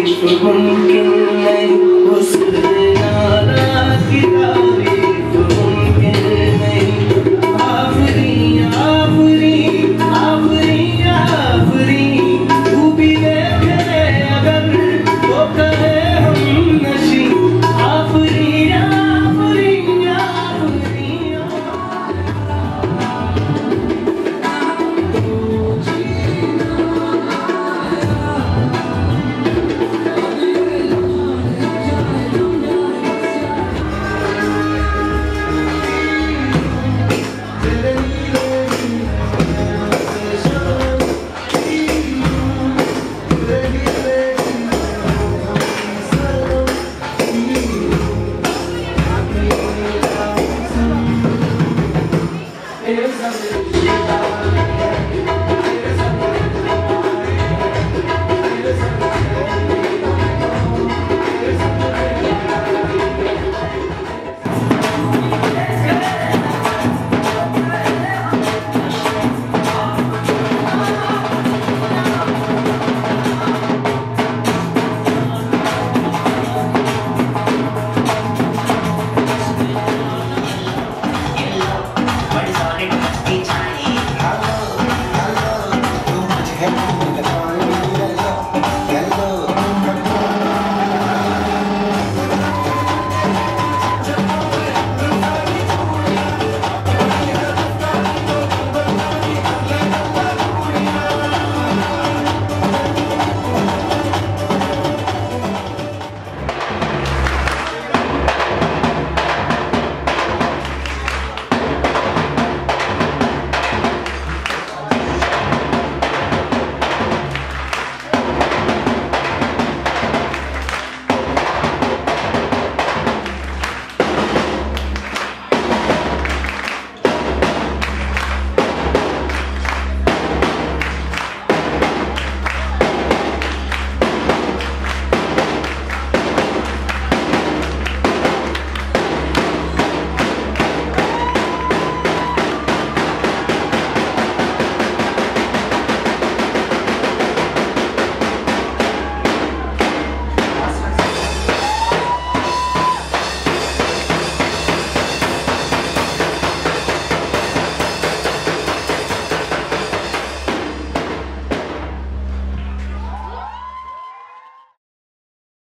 It's for me, can make Thank you.